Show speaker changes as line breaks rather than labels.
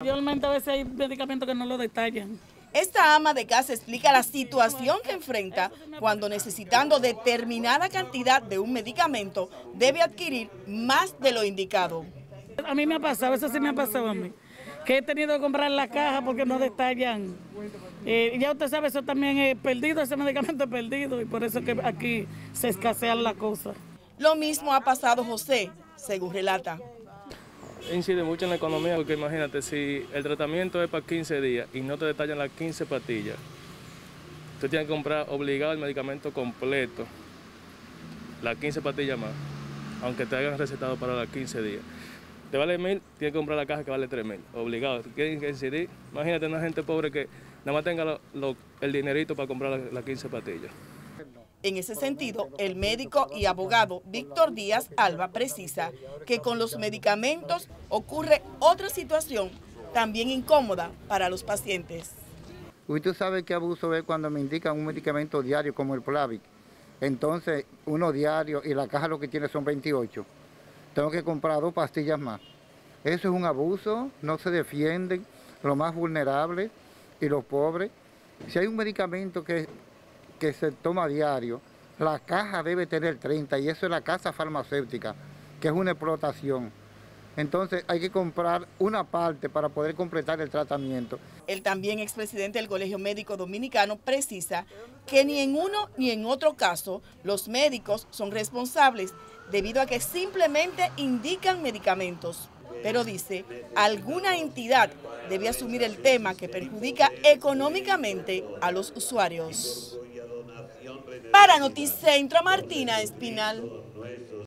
Realmente a veces hay medicamentos que no lo detallan.
Esta ama de casa explica la situación que enfrenta cuando necesitando determinada cantidad de un medicamento debe adquirir más de lo indicado.
A mí me ha pasado, eso sí me ha pasado a mí, que he tenido que comprar la caja porque no detallan. Eh, ya usted sabe, eso también es perdido, ese medicamento es perdido y por eso que aquí se escasean las cosas.
Lo mismo ha pasado José, según relata.
Incide mucho en la economía porque imagínate, si el tratamiento es para 15 días y no te detallan las 15 pastillas, tú tienes que comprar obligado el medicamento completo, las 15 pastillas más, aunque te hayan recetado para las 15 días. Te vale mil, tienes que comprar la caja que vale tres mil, obligado. Tienen que incidir. Imagínate una gente pobre que nada más tenga el dinerito para comprar las 15 pastillas.
En ese sentido, el médico y abogado Víctor Díaz Alba precisa que con los medicamentos ocurre otra situación también incómoda para los pacientes.
Usted sabe qué abuso es cuando me indican un medicamento diario como el Plavix. Entonces, uno diario y la caja lo que tiene son 28. Tengo que comprar dos pastillas más. Eso es un abuso, no se defienden los más vulnerables y los pobres. Si hay un medicamento que que se toma diario, la caja debe tener 30 y eso es la casa farmacéutica, que es una explotación. Entonces hay que comprar una parte para poder completar el tratamiento.
El también expresidente del Colegio Médico Dominicano precisa que ni en uno ni en otro caso los médicos son responsables debido a que simplemente indican medicamentos. Pero dice, alguna entidad debe asumir el tema que perjudica económicamente a los usuarios. Para Noticentro, Martina Espinal.